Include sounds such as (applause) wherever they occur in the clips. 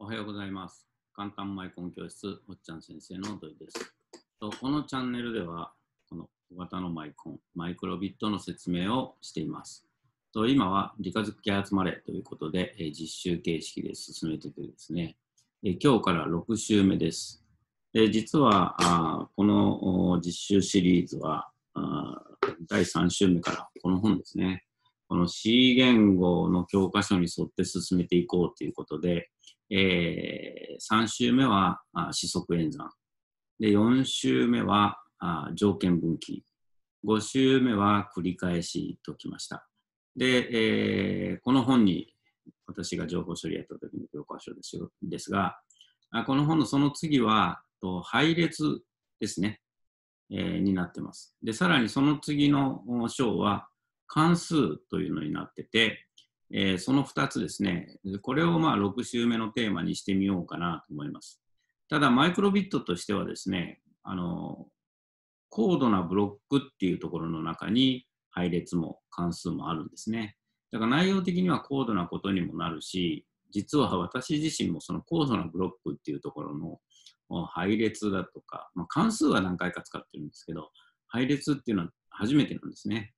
おはようございます。簡単マイコン教室、おっちゃん先生の土井です。このチャンネルでは、この小型のマイコン、マイクロビットの説明をしています。と今は理科好き集まれということで、え実習形式で進めててですね、え今日から6週目です。で実はこの実習シリーズはあ第3週目からこの本ですね、この C 言語の教科書に沿って進めていこうということで、えー3週目は四則演算。で、4週目は条件分岐。5週目は繰り返しときました。で、えーこの本に私が情報処理やった時の教科書ですよですが、この本のその次は、と配列ですね、えーになってます。で、さらにその次の章は関数というのになってて、えーその2つですね、これをまあ6週目のテーマにしてみようかなと思います。ただ、マイクロビットとしてはですね、あの高度なブロックっていうところの中に配列も関数もあるんですね。だから内容的には高度なことにもなるし、実は私自身もその高度なブロックっていうところの配列だとか、まあ、関数は何回か使ってるんですけど、配列っていうのは初めてなんですね。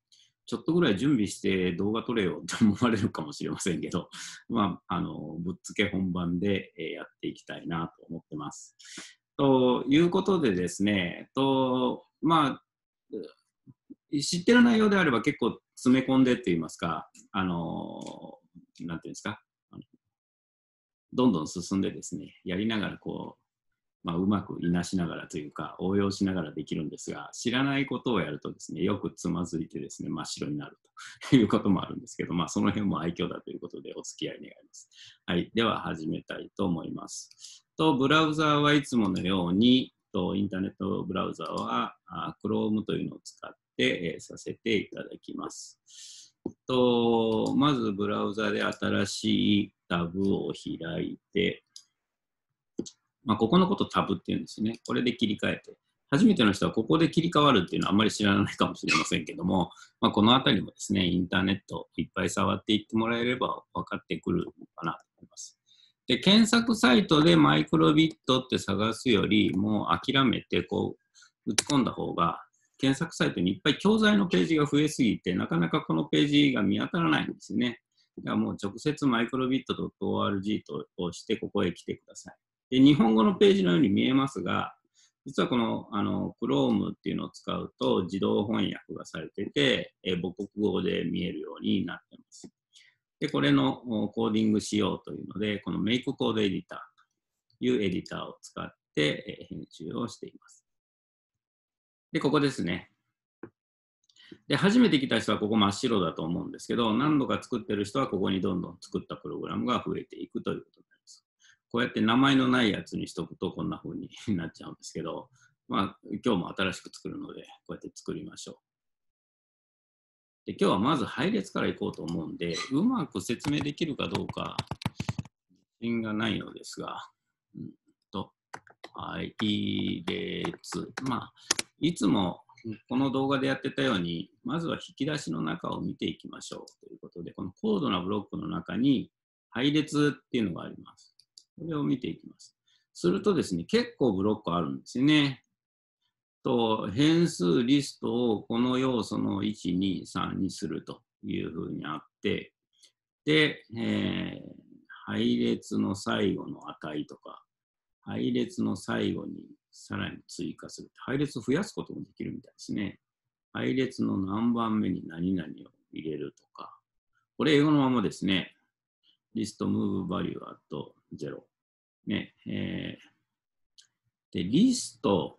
ちょっとぐらい準備して動画撮れよ (laughs) って思われるかもしれませんけど、(laughs) まあ、あの、ぶっつけ本番で、やっていきたいなと思ってます。ということでですね、と、まあ、知ってる内容であれば結構詰め込んでって言いますか、あの、なんていうんですか、どんどん進んでですね、やりながらこう、まあ、うまくいなしながらというか、応用しながらできるんですが、知らないことをやるとですね、よくつまずいてですね、真っ白になると (laughs) いうこともあるんですけど、まあ、その辺も愛嬌だということでお付き合い願います。はい、では始めたいと思います。と、ブラウザーはいつものように、とインターネットブラウザーはあ Chrome というのを使って、えーさせていただきます。と、まずブラウザで新しいタブを開いて、まあ、ここのことタブっていうんですね。これで切り替えて。初めての人はここで切り替わるっていうのはあんまり知らないかもしれませんけども、まあ、このあたりもですね、インターネットいっぱい触っていってもらえれば分かってくるのかなと思います。で、検索サイトでマイクロビットって探すより、もう諦めてこう打ち込んだ方が、検索サイトにいっぱい教材のページが増えすぎて、なかなかこのページが見当たらないんですよね。だからもう直接マイクロビット .org と押してここへ来てください。で、日本語のページのように見えますが、実はこの、あの、Chrome っていうのを使うと自動翻訳がされてて、え母国語で見えるようになってます。で、これのコーディングしようというので、この Make Code Editor というエディターを使って、え編集をしています。で、ここですね。で、初めて来た人はここ真っ白だと思うんですけど、何度か作ってる人はここにどんどん作ったプログラムが増えていくということになります。こうやって名前のないやつにしとくとこんな風になっちゃうんですけど、まあ、今日も新しく作るので、こうやって作りましょう。で今日はまず配列からいこうと思うんで、うまく説明できるかどうか、自信がないのですが、うんと、配列。まあ、いつもこの動画でやってたように、まずは引き出しの中を見ていきましょうということで、この高度なブロックの中に配列っていうのがあります。これを見ていきます。するとですね、結構ブロックあるんですよね。と、変数リストをこの要素の1、2、3にするというふうにあって、で、えー配列の最後の値とか、配列の最後にさらに追加する。配列を増やすこともできるみたいですね。配列の何番目に何々を入れるとか。これ英語のままですね。list move value at 0。ね、えーで、リスト、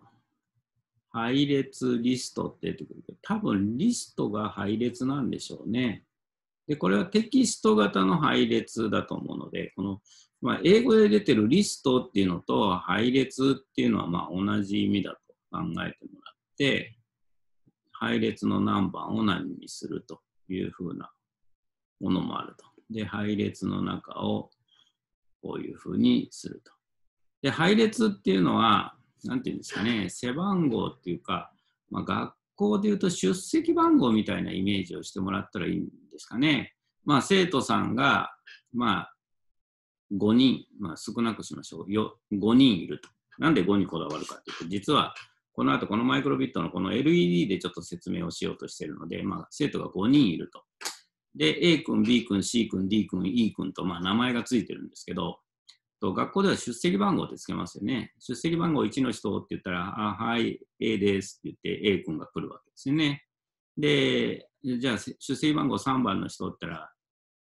配列リストって出てくるけど、多分リストが配列なんでしょうね。で、これはテキスト型の配列だと思うので、この、まあ、英語で出てるリストっていうのと配列っていうのはまあ同じ意味だと考えてもらって、配列の何番を何にするというふうなものもあると。で、配列の中をこういうふうにすると。で、配列っていうのは、なんていうんですかね、背番号っていうか、まあ、学校で言うと出席番号みたいなイメージをしてもらったらいいんですかね。まあ、生徒さんが、まあ、5人、まあ、少なくしましょう。よ5人いると。なんで5にこだわるかというと、実はこの後このマイクロビットのこの LED でちょっと説明をしようとしているので、まあ、生徒が5人いると。で、A 君、B 君、C 君、D 君、E 君と、まあ、名前がついてるんですけど、と学校では出席番号ってつけますよね。出席番号1の人って言ったら、あはい、A ですって言って A 君が来るわけですよね。で、じゃあ出席番号3番の人って言ったら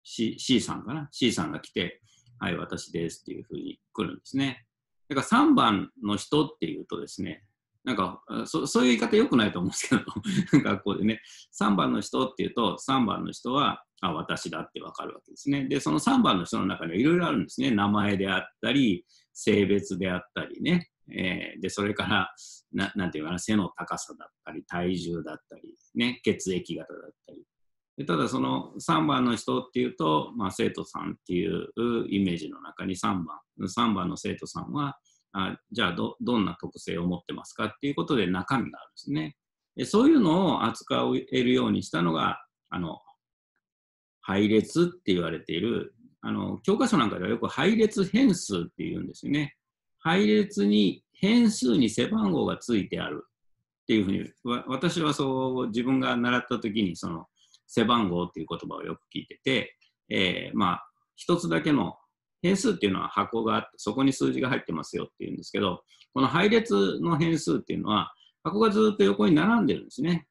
C, C さんかな ?C さんが来て、はい、私ですっていうふうに来るんですね。だから3番の人っていうとですね、なんかそそういう言い方良くないと思うんですけど、(laughs) 学校でね、3番の人っていうと、3番の人は、あ、私だってわかるわけですね。で、その3番の人の中にはいろいろあるんですね。名前であったり、性別であったりね。えー、で、それからな、なんていうかな、背の高さだったり、体重だったり、ね、血液型だったり。でただ、その3番の人っていうと、まあ、生徒さんっていうイメージの中に3番、3番の生徒さんは、あじゃあど、どんな特性を持ってますかっていうことで中身があるんですね。でそういうのを扱えるようにしたのが、あの、配列って言われている、あの、教科書なんかではよく配列変数って言うんですよね。配列に変数に背番号がついてあるっていうふうに、私はそう自分が習った時にその背番号っていう言葉をよく聞いてて、えー、まあ、一つだけの変数っていうのは箱があって、そこに数字が入ってますよっていうんですけど、この配列の変数っていうのは、箱がずっと横に並んでるんですね。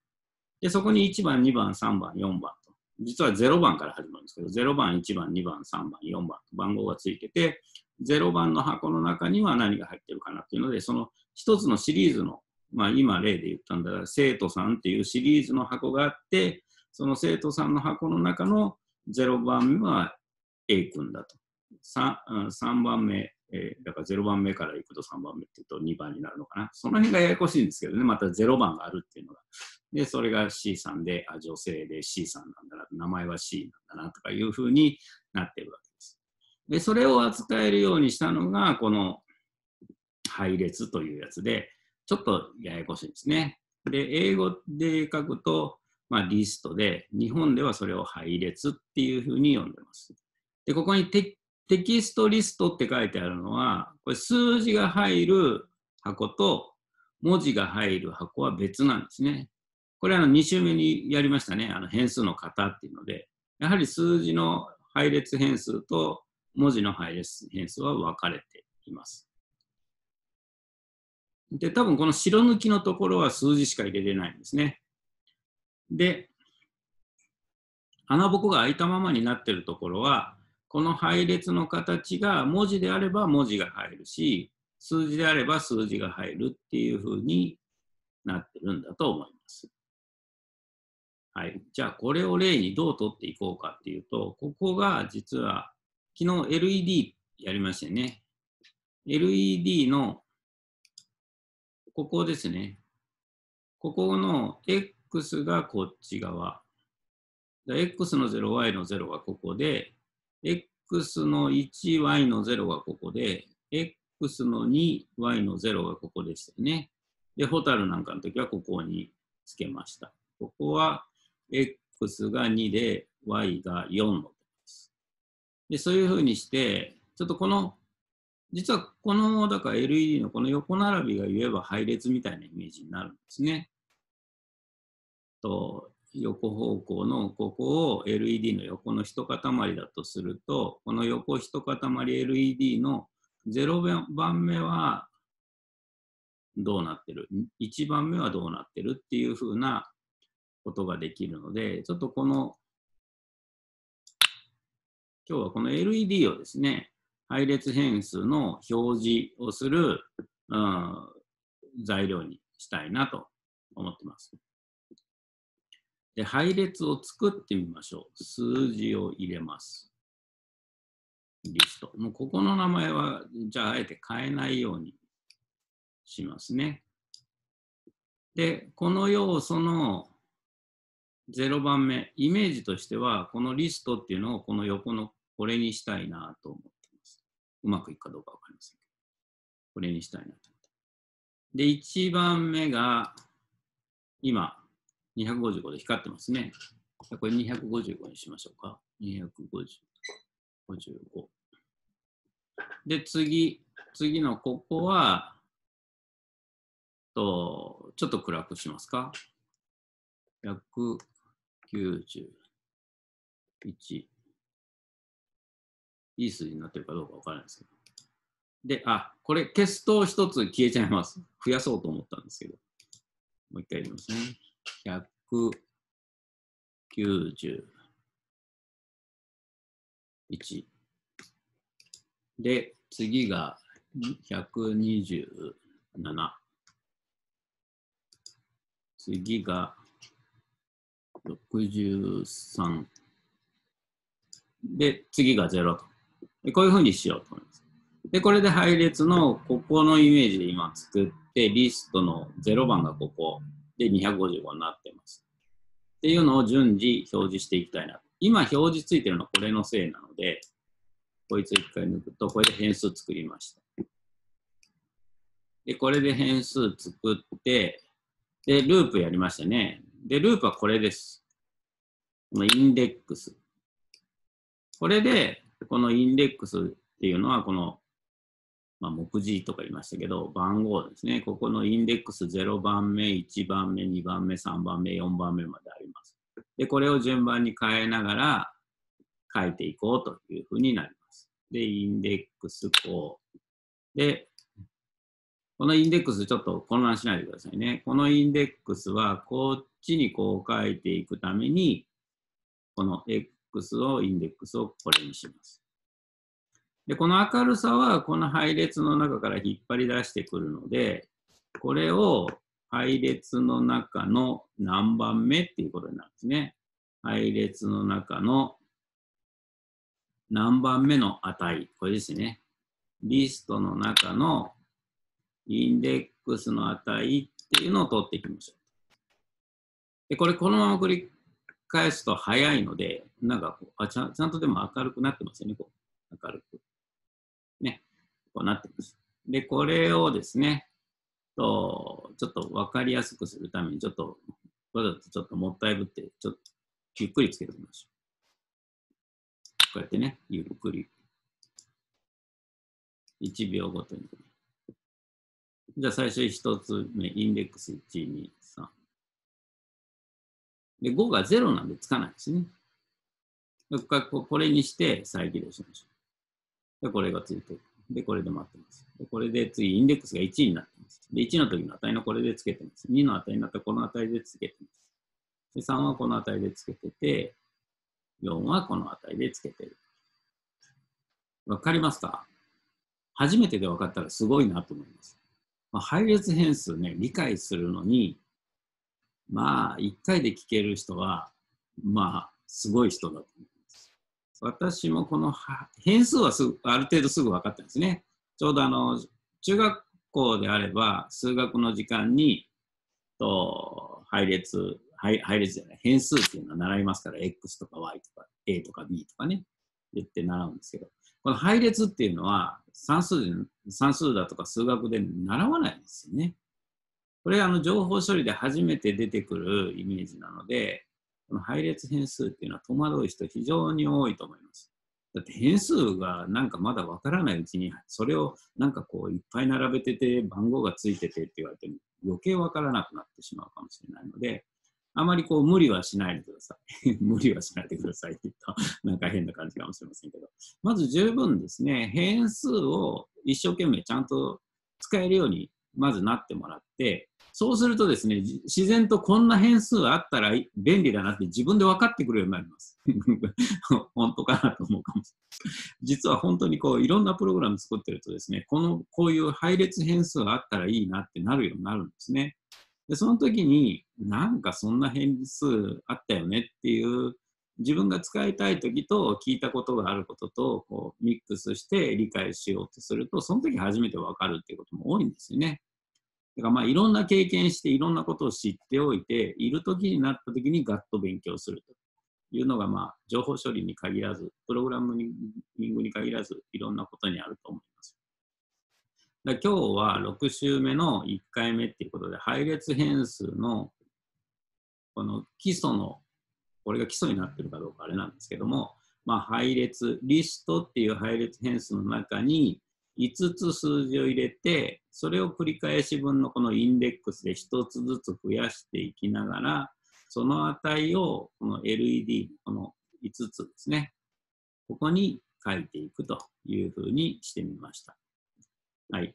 で、そこに1番、2番、3番、4番と。実は0番から始まるんですけど、0番、1番、2番、3番、4番と番号がついてて、0番の箱の中には何が入ってるかなっていうので、その一つのシリーズの、まあ今例で言ったんだが、生徒さんっていうシリーズの箱があって、その生徒さんの箱の中の0番目は A 君だと。3, 番目、えー、だから0番目からいくと3番目っていうと2番になるのかな。その辺がややこしいんですけどね、また0番があるっていうのが。で、それが C さんで、あ女性で C さんなんだな、名前は C なんだなとかいうふうになってるわけです。で、それを扱えるようにしたのが、この配列というやつで、ちょっとややこしいですね。で、英語で書くと、まあ、リストで、日本ではそれを配列っていうふうに呼んでます。で、ここにテテキストリストって書いてあるのは、これ数字が入る箱と文字が入る箱は別なんですね。これあの2週目にやりましたね。あの変数の型っていうので、やはり数字の配列変数と文字の配列変数は分かれています。で、多分この白抜きのところは数字しか入れれないんですね。で、穴ぼこが開いたままになっているところは、この配列の形が文字であれば文字が入るし、数字であれば数字が入るっていうふうになってるんだと思います。はい。じゃあ、これを例にどう取っていこうかっていうと、ここが実は、昨日 LED やりましたよね。LED の、ここですね。ここの X がこっち側。X の0、Y の0がここで、x の 1y の0がここで、x の 2y の0がここでしたよね。で、ホタルなんかの時はここにつけました。ここは x が2で y が4のです。で、そういうふうにして、ちょっとこの、実はこの、だから LED のこの横並びが言えば配列みたいなイメージになるんですね。と、横方向のここを LED の横の一塊だとすると、この横一塊 LED の0番目はどうなってる ?1 番目はどうなってるっていうふうなことができるので、ちょっとこの、今日はこの LED をですね、配列変数の表示をする、うん、材料にしたいなと思ってます。で、配列を作ってみましょう。数字を入れます。リスト。もうここの名前は、じゃああえて変えないようにしますね。で、この要素の0番目、イメージとしては、このリストっていうのをこの横のこれにしたいなと思ってます。うまくいくかどうかわかりませんけど。これにしたいなと思って。で、1番目が、今、255で光ってますね。これ255にしましょうか。250、55。で、次、次のここは、と、ちょっと暗くしますか。191。いい数字になってるかどうかわからないですけど。で、あ、これ消すと一つ消えちゃいます。増やそうと思ったんですけど。もう一回やりますね。191。で、次が127。次が63。で、次が0と。こういうふうにしようと思います。で、これで配列のここのイメージで今作って、リストの0番がここで255になってます。っていうのを順次表示していきたいな。今表示ついてるのはこれのせいなので、こいつ一回抜くと、これで変数作りました。で、これで変数作って、で、ループやりましたね。で、ループはこれです。このインデックス。これで、このインデックスっていうのは、この、まあ、目次とか言いましたけど、番号ですね。ここのインデックス0番目、1番目、2番目、3番目、4番目まであります。で、これを順番に変えながら書いていこうというふうになります。で、インデックスこう。で、このインデックスちょっと混乱しないでくださいね。このインデックスはこっちにこう書いていくために、この X をインデックスをこれにします。で、この明るさはこの配列の中から引っ張り出してくるので、これを配列の中の何番目っていうことになるんですね。配列の中の何番目の値、これですね。リストの中のインデックスの値っていうのを取っていきましょう。で、これこのまま繰り返すと早いので、なんかこうあちゃちゃんとでも明るくなってますよね、こう明るく。ね、こうなってます。で、これをですね、とちょっと分かりやすくするために、ちょっと、わざとちょっともったいぶって、ちょっとゆっくりつけておきましょう。こうやってね、ゆっくり。1秒ごとに。じゃあ最初1つ目、インデックス1、2、3。で、5が0なんでつかないですね。これにして再起動しましょう。で、これがついてる。で、これで待ってます。で、これで次、インデックスが1になってます。で、1の時の値のこれでつけてます。2の値になったらこの値でつけてます。で、3はこの値でつけてて、4はこの値でつけてる。わかりますか？初めてで分かったらすごいなと思います。まあ、配列変数ね、理解するのに、まあ、1回で聞ける人は、まあ、すごい人だと思います。私もこの変数はすぐある程度すぐ分かったんですね。ちょうどあの、中学校であれば、数学の時間に、と配列、配配列じゃない、変数っていうのは習いますから、x とか y とか a とか b とかね、言って習うんですけど、この配列っていうのは算数算数だとか数学で習わないんですよね。これあの情報処理で初めて出てくるイメージなので、この配列変数っていうのは戸惑う人非常に多いと思います。だって変数がなんかまだわからないうちに、それをなんかこういっぱい並べてて番号がついててって言われても余計わからなくなってしまうかもしれないので、あまりこう無理はしないでください。(laughs) 無理はしないでくださいって言ったなんか変な感じかもしれませんけど。まず十分ですね、変数を一生懸命ちゃんと使えるようにまずなってもらって、そうするとですね、自然とこんな変数あったら便利だなって自分で分かってくるようになります。(laughs) 本当かなと思うかもしれない。実は本当にこういろんなプログラム作ってるとですね、このこういう配列変数があったらいいなってなるようになるんですね。で、その時に、なんかそんな変数あったよねっていう、自分が使いたい時と聞いたことがあることとこうミックスして理解しようとすると、その時初めてわかるっていうことも多いんですよね。だからまあいろんな経験していろんなことを知っておいて、いる時になった時にガッと勉強するというのがまあ情報処理に限らず、プログラミングに限らず、いろんなことにあると思います。だ今日は6週目の1回目っていうことで、配列変数のこの基礎の、これが基礎になってるかどうかあれなんですけども、まあ、配列、リストっていう配列変数の中に、5つ数字を入れて、それを繰り返し分のこのインデックスで1つずつ増やしていきながら、その値をこの LED、この5つですね、ここに書いていくというふうにしてみました。はい。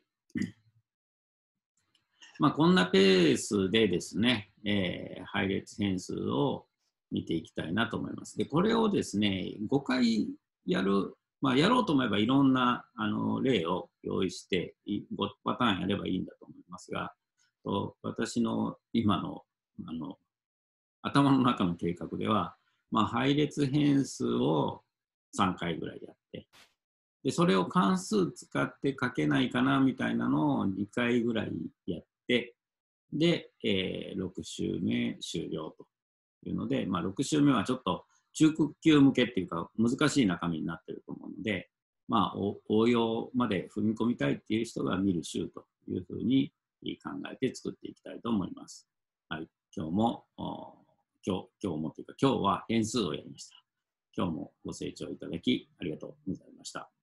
まあ、こんなペースでですね、えー、配列変数を見ていきたいなと思います。で、これをですね、5回やる、まあ、やろうと思えばいろんなあの例を用意して、5パターンやればいいんだと思いますが、と私の今のあの頭の中の計画では、まあ、配列変数を3回ぐらいやって、でそれを関数使って書けないかなみたいなのを2回ぐらいやって、で、えー、6週目終了というので、まあ、6週目はちょっと中国級向けっていうか難しい中身になってると思うので、まあ、応用まで踏み込みたいっていう人が見る週というふうに考えて作っていきたいと思います。はい、今日も、今日、今日もというか今日は変数をやりました。今日もご清聴いただきありがとうございました。